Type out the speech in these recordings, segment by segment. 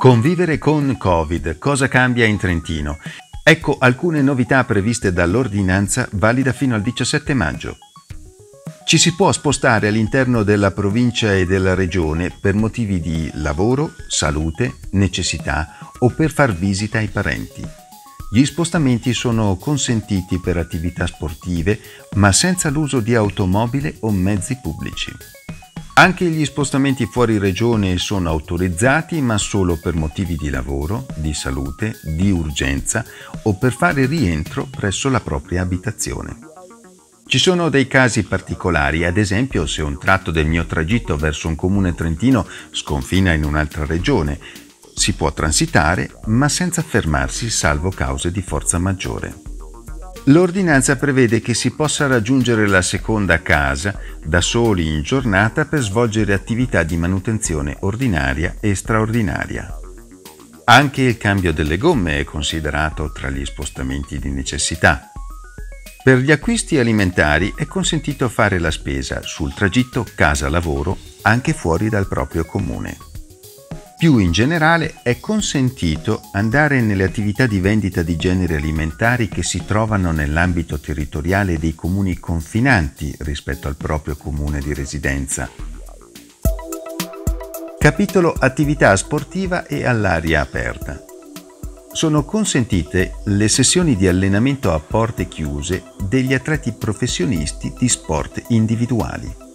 Convivere con Covid, cosa cambia in Trentino? Ecco alcune novità previste dall'ordinanza valida fino al 17 maggio. Ci si può spostare all'interno della provincia e della regione per motivi di lavoro, salute, necessità o per far visita ai parenti. Gli spostamenti sono consentiti per attività sportive, ma senza l'uso di automobile o mezzi pubblici. Anche gli spostamenti fuori regione sono autorizzati, ma solo per motivi di lavoro, di salute, di urgenza o per fare rientro presso la propria abitazione. Ci sono dei casi particolari, ad esempio se un tratto del mio tragitto verso un comune trentino sconfina in un'altra regione, si può transitare ma senza fermarsi salvo cause di forza maggiore. L'ordinanza prevede che si possa raggiungere la seconda casa da soli in giornata per svolgere attività di manutenzione ordinaria e straordinaria. Anche il cambio delle gomme è considerato tra gli spostamenti di necessità. Per gli acquisti alimentari è consentito fare la spesa sul tragitto casa-lavoro anche fuori dal proprio comune. Più in generale è consentito andare nelle attività di vendita di generi alimentari che si trovano nell'ambito territoriale dei comuni confinanti rispetto al proprio comune di residenza. Capitolo attività sportiva e all'aria aperta. Sono consentite le sessioni di allenamento a porte chiuse degli atleti professionisti di sport individuali.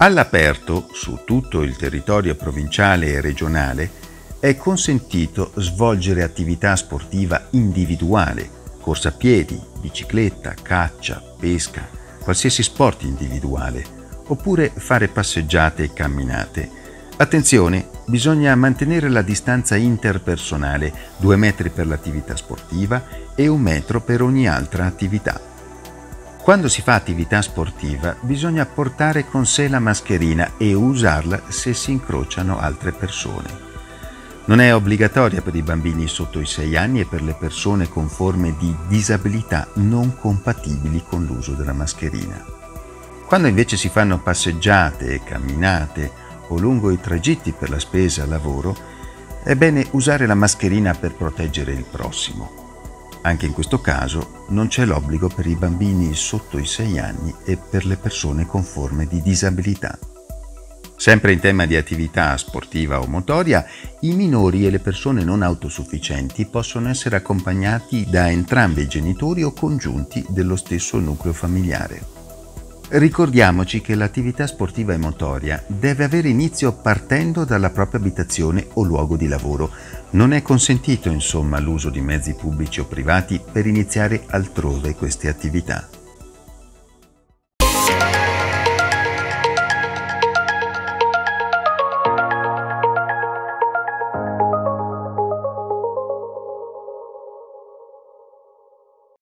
All'aperto, su tutto il territorio provinciale e regionale, è consentito svolgere attività sportiva individuale, corsa a piedi, bicicletta, caccia, pesca, qualsiasi sport individuale, oppure fare passeggiate e camminate. Attenzione, bisogna mantenere la distanza interpersonale, due metri per l'attività sportiva e un metro per ogni altra attività. Quando si fa attività sportiva bisogna portare con sé la mascherina e usarla se si incrociano altre persone. Non è obbligatoria per i bambini sotto i 6 anni e per le persone con forme di disabilità non compatibili con l'uso della mascherina. Quando invece si fanno passeggiate e camminate o lungo i tragitti per la spesa al lavoro, è bene usare la mascherina per proteggere il prossimo. Anche in questo caso non c'è l'obbligo per i bambini sotto i 6 anni e per le persone con forme di disabilità. Sempre in tema di attività sportiva o motoria, i minori e le persone non autosufficienti possono essere accompagnati da entrambi i genitori o congiunti dello stesso nucleo familiare. Ricordiamoci che l'attività sportiva e motoria deve avere inizio partendo dalla propria abitazione o luogo di lavoro. Non è consentito insomma l'uso di mezzi pubblici o privati per iniziare altrove queste attività.